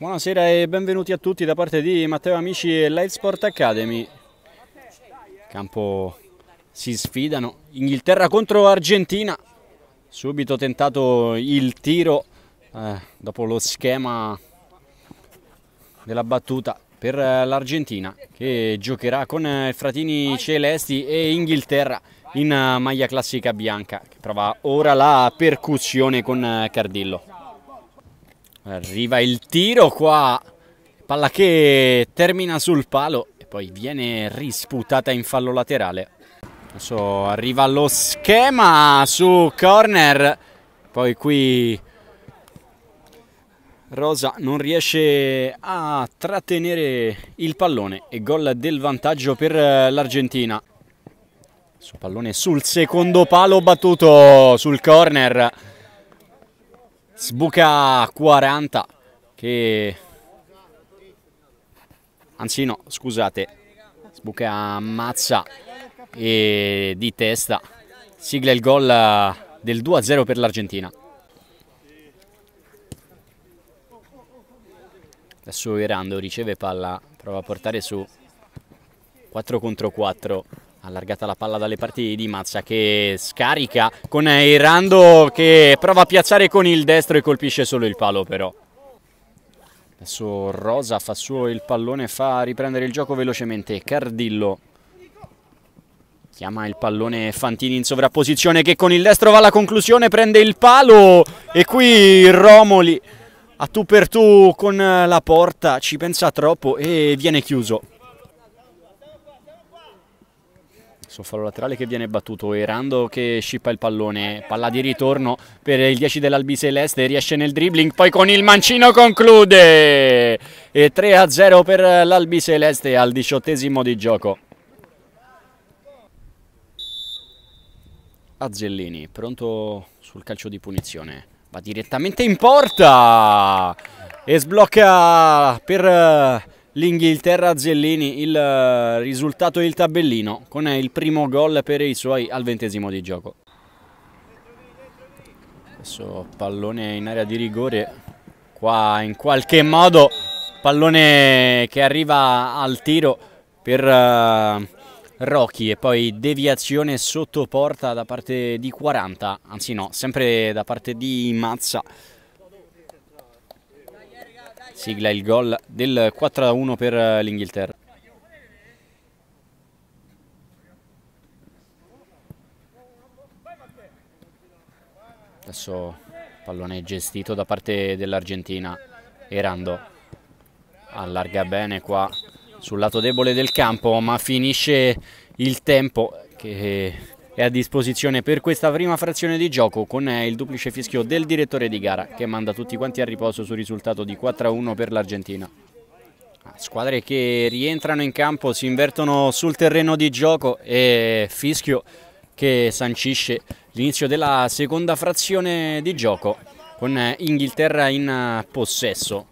Buonasera e benvenuti a tutti da parte di Matteo Amici e Live Sport Academy. Campo si sfidano. Inghilterra contro Argentina. Subito tentato il tiro eh, dopo lo schema della battuta per l'Argentina che giocherà con i fratini celesti e Inghilterra in maglia classica bianca che prova ora la percussione con Cardillo. Arriva il tiro qua, palla che termina sul palo e poi viene risputata in fallo laterale. Adesso arriva lo schema su corner, poi qui Rosa non riesce a trattenere il pallone e gol del vantaggio per l'Argentina. Su pallone sul secondo palo battuto sul corner sbuca 40 che anzi no scusate. Sbuca Mazza e di testa. Sigla il gol del 2-0 per l'Argentina. Adesso Erando riceve palla prova a portare su. 4 contro 4 allargata la palla dalle parti di Mazza che scarica con Erando che prova a piazzare con il destro e colpisce solo il palo però. Adesso Rosa fa suo il pallone fa riprendere il gioco velocemente. Cardillo chiama il pallone Fantini in sovrapposizione che con il destro va alla conclusione prende il palo e qui Romoli a tu per tu con la porta ci pensa troppo e viene chiuso Su fallo laterale che viene battuto, Erando che scippa il pallone, palla di ritorno per il 10 dell'Albi Celeste, riesce nel dribbling, poi con il mancino conclude! E 3 0 per l'Albi Celeste al diciottesimo di gioco. Azzellini, pronto sul calcio di punizione, va direttamente in porta e sblocca per l'Inghilterra Zellini il eh, risultato del tabellino con il primo gol per i suoi al ventesimo di gioco. Adesso pallone in area di rigore, qua in qualche modo pallone che arriva al tiro per uh, Rocky e poi deviazione sotto porta da parte di 40, anzi no, sempre da parte di Mazza sigla il gol del 4-1 per l'Inghilterra. Adesso pallone gestito da parte dell'Argentina. Erando allarga bene qua sul lato debole del campo, ma finisce il tempo che è a disposizione per questa prima frazione di gioco con eh, il duplice fischio del direttore di gara che manda tutti quanti a riposo sul risultato di 4-1 per l'Argentina. Ah, squadre che rientrano in campo, si invertono sul terreno di gioco e fischio che sancisce l'inizio della seconda frazione di gioco con eh, Inghilterra in eh, possesso.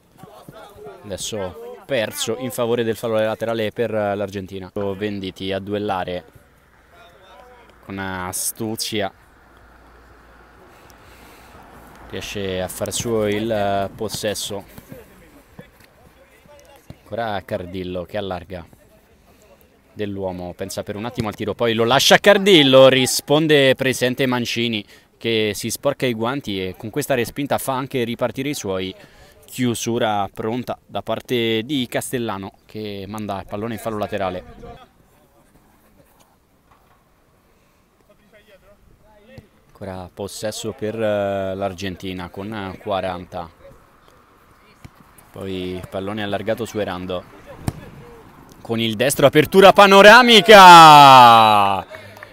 Adesso perso in favore del fallo laterale per l'Argentina. Venditi a duellare con astuzia. Riesce a far suo il eh, possesso. Ancora Cardillo che allarga dell'uomo pensa per un attimo al tiro poi lo lascia Cardillo risponde presente Mancini che si sporca i guanti e con questa respinta fa anche ripartire i suoi. Chiusura pronta da parte di Castellano che manda il pallone in fallo laterale Ancora possesso per eh, l'Argentina con 40. Poi pallone allargato su Erando. Con il destro apertura panoramica!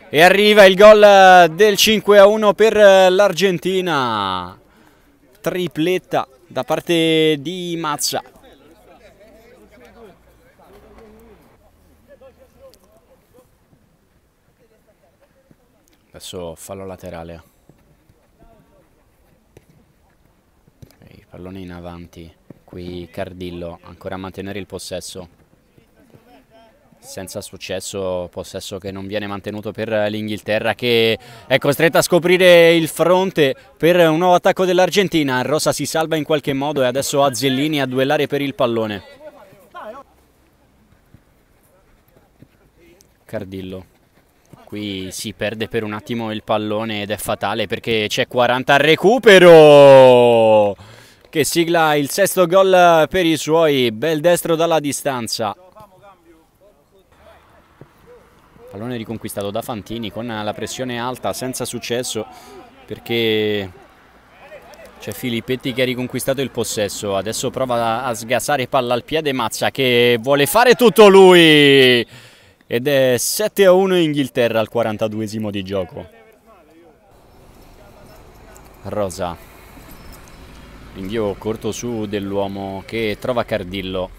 E arriva il gol del 5 a 1 per l'Argentina. Tripletta da parte di Mazza. Adesso fallo laterale. Okay, pallone in avanti. Qui Cardillo ancora a mantenere il possesso. senza successo, possesso che non viene mantenuto per l'Inghilterra che è costretta a scoprire il fronte per un nuovo attacco dell'Argentina. Rosa si salva in qualche modo e adesso Azzellini a duellare per il pallone. Cardillo. Qui si perde per un attimo il pallone ed è fatale perché c'è 40 al recupero che sigla il sesto gol per i suoi, bel destro dalla distanza. Pallone riconquistato da Fantini con la pressione alta senza successo perché c'è Filippetti che ha riconquistato il possesso. Adesso prova a sgasare palla al piede Mazza che vuole fare tutto lui. Ed è 7 a 1 Inghilterra al 42esimo di gioco. Rosa. Invio corto su dell'uomo che trova Cardillo.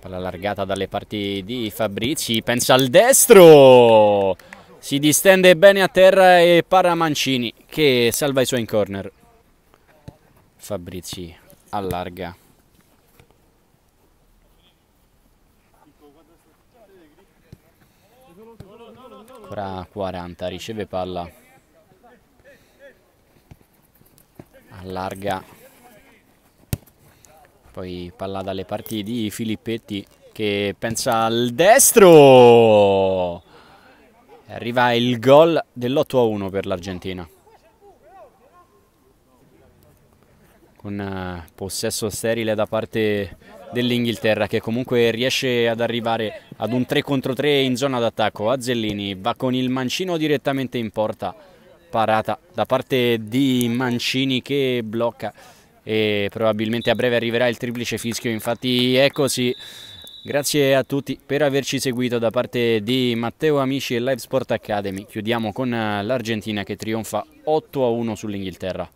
Palla allargata dalle parti di Fabrizi, pensa al destro! Si distende bene a terra e para Mancini che salva i suoi in corner. Fabrizi allarga. Ancora 40, riceve palla. Allarga poi palla dalle parti di Filippetti che pensa al destro. Arriva il gol dell'8-1 per l'Argentina. Con eh, possesso sterile da parte dell'Inghilterra che comunque riesce ad arrivare ad un 3 contro 3 in zona d'attacco. Azzellini va con il mancino direttamente in porta. Parata da parte di Mancini che blocca e probabilmente a breve arriverà il triplice fischio, infatti così. Grazie a tutti per averci seguito da parte di Matteo Amici e Live Sport Academy. Chiudiamo con l'Argentina che trionfa 8 a 1 sull'Inghilterra.